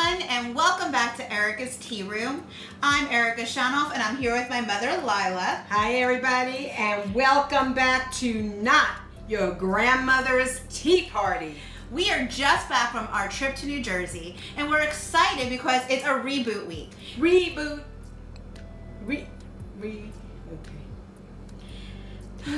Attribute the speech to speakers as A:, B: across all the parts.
A: everyone, and welcome back to Erika's Tea Room. I'm Erika Shanoff, and I'm here with my mother, Lila.
B: Hi, everybody, and welcome back to Not Your Grandmother's Tea Party.
A: We are just back from our trip to New Jersey, and we're excited because it's a reboot week.
B: Reboot. Re. Re. Okay.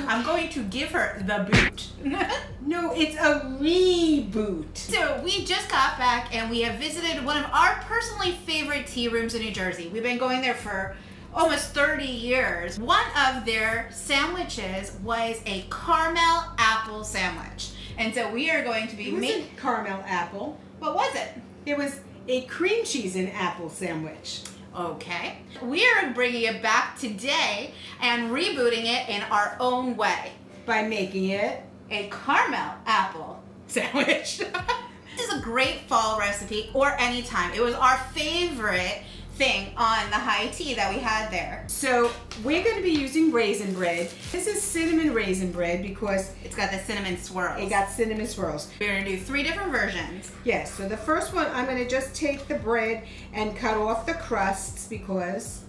A: I'm going to give her the boot.
B: No, it's a reboot.
A: so we just got back and we have visited one of our personally favorite tea rooms in New Jersey. We've been going there for almost 30 years. One of their sandwiches was a caramel apple sandwich. And so we are going to be making.
B: caramel apple.
A: What was it?
B: It was a cream cheese and apple sandwich.
A: Okay. We are bringing it back today and rebooting it in our own way.
B: By making it
A: A caramel apple sandwich. this is a great fall recipe or anytime. It was our favorite thing on the high tea that we had there.
B: So we're going to be using raisin bread. This is cinnamon raisin bread because
A: It's got the cinnamon swirls.
B: it got cinnamon swirls.
A: We're gonna do three different versions.
B: Yes, so the first one, I'm going to just take the bread and cut off the crusts because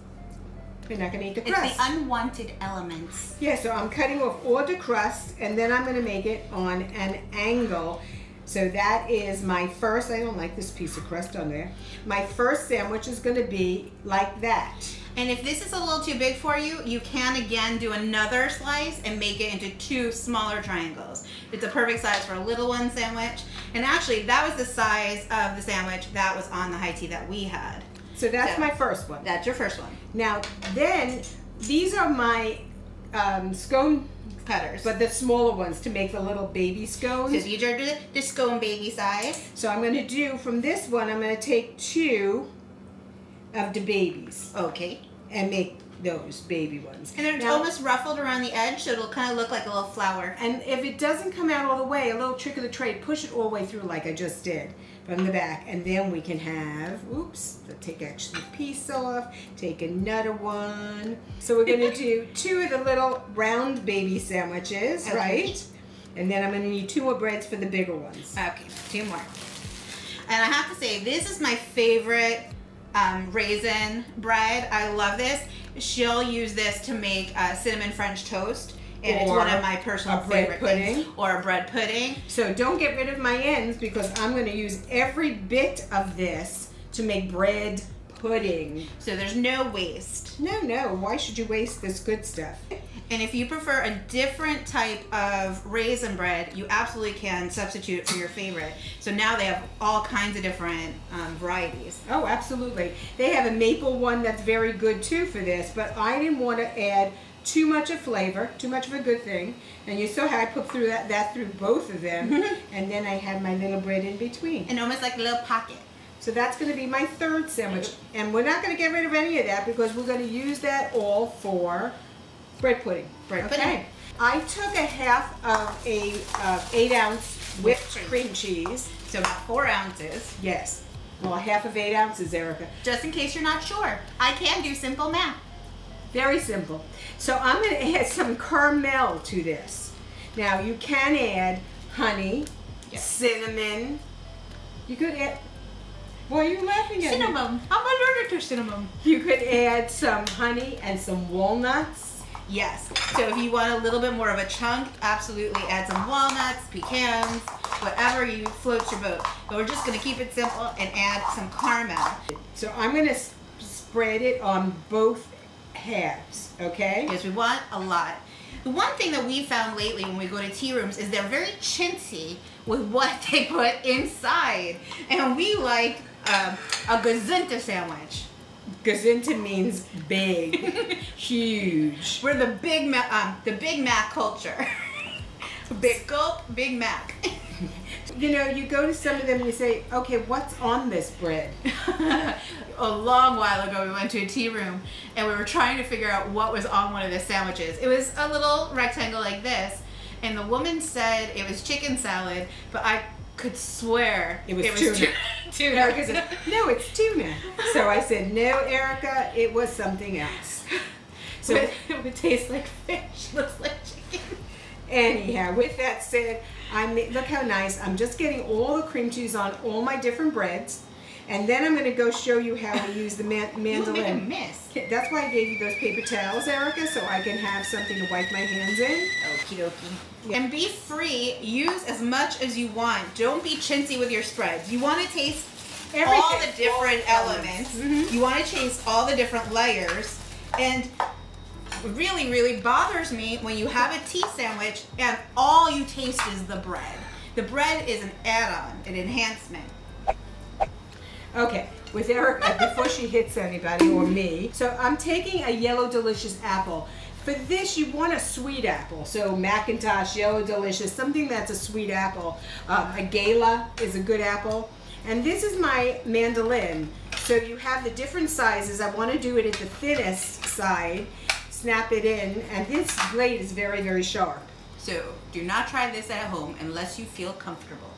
B: we're not going to eat the
A: It's the unwanted elements.
B: yeah, so I'm cutting off all the crust and then I'm going to make it on an angle. So that is my first, I don't like this piece of crust on there. My first sandwich is going to be like that.
A: And if this is a little too big for you, you can again do another slice and make it into two smaller triangles. It's a perfect size for a little one sandwich. And actually, that was the size of the sandwich that was on the high tea that we had.
B: So that's
A: So-
B: my first one.
A: That's your first one.
B: Now, then, these are my um, scone,
A: Cutters.
B: but the smaller ones to make the little baby
A: so
B: scones.
A: these are the, the scone baby size.
B: So I'm going to do from this one, I'm going to take two of the babies
A: Okay.
B: and make those baby ones.
A: And they're
B: Now-
A: almost ruffled around the edge, so it'll kind of look like a little flower.
B: And if it doesn't come out all the way, a little trick of the trade, push it all the way through like I just did from the back. And then we can have, oops, take actually a piece off, take another one. So we're gonna do two of the little round baby sandwiches,
A: Okay.
B: right? And then I'm gonna need two more breads for the bigger ones.
A: Okay, two more. And I have to say, this is my favorite um, raisin bread. I love this. She'll use this to make uh, cinnamon French toast. And it's one of my personal
B: bread
A: favorite
B: pudding.
A: things. Or a bread pudding.
B: So don't get rid of my ends because I'm gonna use every bit of this to make bread pudding.
A: So there's no waste.
B: No, no, why should you waste this good stuff?
A: And if you prefer a different type of raisin bread, you absolutely can substitute it for your favorite. So now they have all kinds of different um, varieties.
B: Oh, absolutely. They have a maple one that's very good too for this, but I didn't want to add too much of flavor, too much of a good thing. And you saw how I put through that, that through both of them, and then I had my little bread in between.
A: And almost like a little pocket.
B: So that's going to be my third sandwich. And we're not going to get rid of any of that because we're going to use that all for bread pudding.
A: Bread
B: okay.
A: pudding.
B: I took a half of a uh, eight ounce whipped cream cheese.
A: So about four ounces.
B: Yes. Well, a half of eight ounces, Erika.
A: Just in case you're not sure. I can do simple math.
B: Very simple. So I'm going to add some caramel to this. Now you can add honey,
A: Yes.
B: cinnamon. You could add. Why are you laughing at me?
A: Cinnamon. I'm allergic to cinnamon.
B: You could add some honey and some walnuts.
A: Yes. So if you want a little bit more of a chunk, absolutely add some walnuts, pecans, whatever you float your boat. But we're just going to keep it simple and add some caramel.
B: So I'm going to spread it on both halves. Okay.
A: Because we want a lot. The one thing that we found lately when we go to tea rooms is they're very chintzy with what they put inside. And we like um, a gazinta sandwich.
B: Gazinta means big, huge.
A: We're the Big Mac, um, the Big Mac culture. big gulp, Big Mac.
B: You know, you go to some of them and you say, okay, what's on this bread?
A: a long while ago, we went to a tea room and we were trying to figure out what was on one of the sandwiches. It was a little rectangle like this, and the woman said it was chicken salad, but I could swear
B: It was tuna.
A: tu- tuna.
B: Erika said, no, it's tuna. So I said, no, Erika, it was something else. So
A: So it would taste like fish, looks like chicken.
B: Anyhow, with that said, I look how nice. I'm just getting all the cream cheese on all my different breads. And then I'm going to go show you how we use the man-
A: You made a
B: mandolin.
A: miss.
B: That's why I gave you those paper towels, Erika, so I can have something to wipe my hands in.
A: Okie dokie. And be free. Use as much as you want. Don't be chintzy with your spreads. You want to taste all the different
B: All the
A: elements.
B: elements. Mhm.
A: You want to taste all the different layers. And really, really bothers me when you have a tea sandwich and all you taste is the bread. The bread is an add-on, an enhancement.
B: Okay, with Erika, before she hits anybody or me, so I'm taking a yellow delicious apple. For this, you want a sweet apple. So McIntosh, yellow delicious, something that's a sweet apple. Um, a gala is a good apple. And this is my mandolin. So you have the different sizes. I want to do it at the thinnest side. Snap it in, and this blade is very, very sharp.
A: So do not try this at home unless you feel comfortable.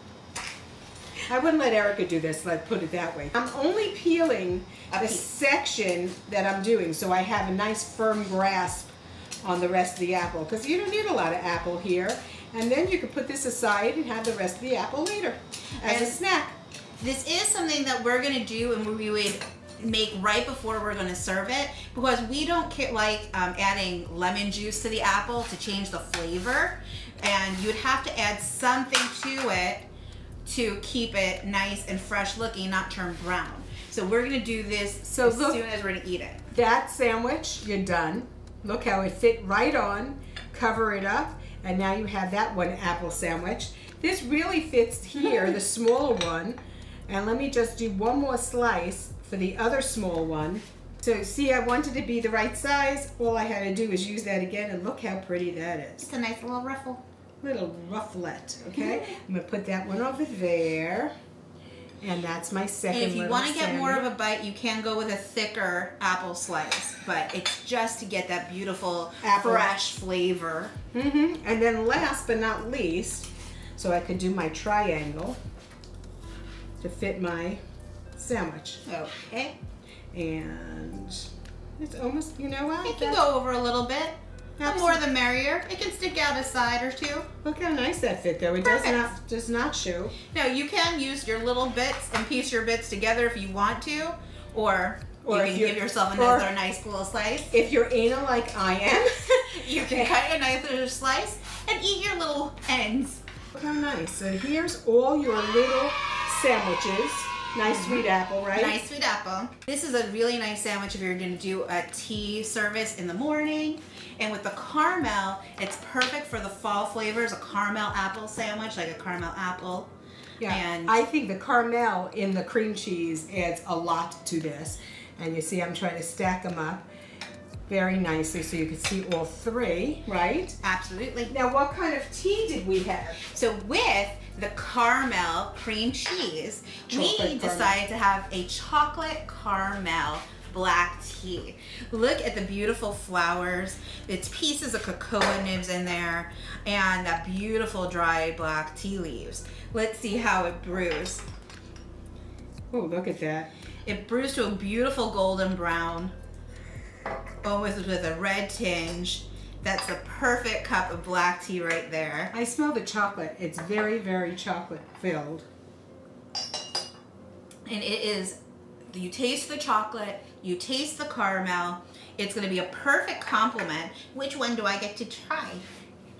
B: I wouldn't let Erika do this, let's put it that way. I'm only peeling
A: A
B: the section that I'm doing so I have a nice firm grasp on the rest of the apple because you don't need a lot of apple here. And then you can put this aside and have the rest of the apple later as a snack.
A: This is something that we're gonna do and we would make right before we're gonna serve it because we don't like um, adding lemon juice to the apple to change the flavor and you'd have to add something to it to keep it nice and fresh looking not turn brown so we're gonna do this
B: So
A: as
B: look-
A: soon as we're gonna eat it
B: That sandwich, you're done. Look how it fit right on. Cover it up. And now you have that one apple sandwich. This really fits here, the smaller one. And let me just do one more slice for the other small one. So see, I wanted to be the right size. All I had to do is use that again and look how pretty that is.
A: it's a nice little ruffle
B: Little rufflet, okay? I'm gonna put that one over there. And that's my second
A: and if you want to get more of a bite you can go with a thicker apple slice but it's just to get that beautiful
B: Apple.
A: fresh flavor
B: hmm And then last but not least, so I could do my triangle to fit my sandwich.
A: okay
B: And it's almost, you know what?
A: It can go over a little bit. The more the merrier. It can stick out a side or two.
B: Look how nice that fit though. It does not does not show.
A: Now you can use your little bits and piece your bits together if you want to, or,
B: Or
A: you can give yourself another nice little slice.
B: If you're anal like I am,
A: you can cut a nice little slice and eat your little ends.
B: look how nice. So here's all your little sandwiches. Nice mm-hmm. sweet apple, right?
A: Nice sweet apple. This is a really nice sandwich if you're going to do a tea service in the morning. And with the caramel, it's perfect for the fall flavors. A caramel apple sandwich, like a caramel apple.
B: Yeah,
A: And-
B: I think the caramel in the cream cheese adds a lot to this. And you see I'm trying to stack them up very nicely so you can see all three, right?
A: Absolutely.
B: Now what kind of tea did we have?
A: So with the caramel cream cheese, we
B: Chocolate caramel.
A: decided to have a chocolate caramel black tea. Look at the beautiful flowers. It's pieces of cocoa nibs in there and that beautiful dried black tea leaves. Let's see how it brews.
B: Oh, look at that.
A: It brews to a beautiful golden brown, almost with a red tinge. That's a perfect cup of black tea right there.
B: I smell the chocolate. It's very, very chocolate filled.
A: and it is you taste the chocolate you taste the caramel it's going to be a perfect complement which one do i get to try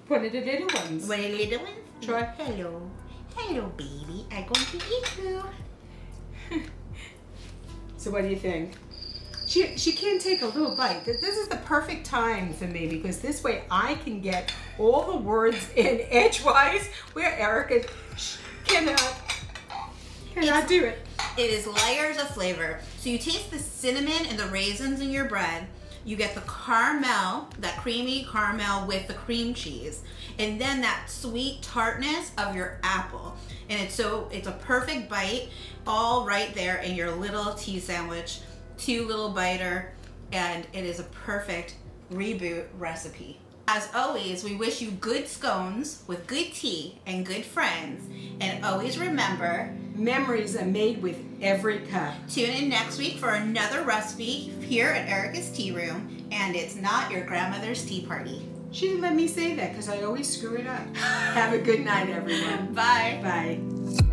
B: One of the little ones.
A: one of the little ones
B: Try.
A: hello hello baby i'm going to eat you
B: So what do you think? She, she can take a little bite. This is the perfect time for me because this way I can get all the words in edgewise where Erika cannot, cannot uh, do it.
A: it is layers of flavor. So you taste the cinnamon and the raisins in your bread. You get the caramel that creamy caramel with the cream cheese. And then that sweet tartness of your apple. And it's so it's a perfect bite all right there in your little tea sandwich two little biter and it is a perfect reboot recipe as always we wish you good scones with good tea and good friends and always remember
B: Memories are made with every cup.
A: Tune in next week for another recipe here at Erika's Tea Room, and it's not your grandmother's tea party.
B: She didn't let me say that because I always screw it up. Have a good night, everyone.
A: Bye.
B: Bye.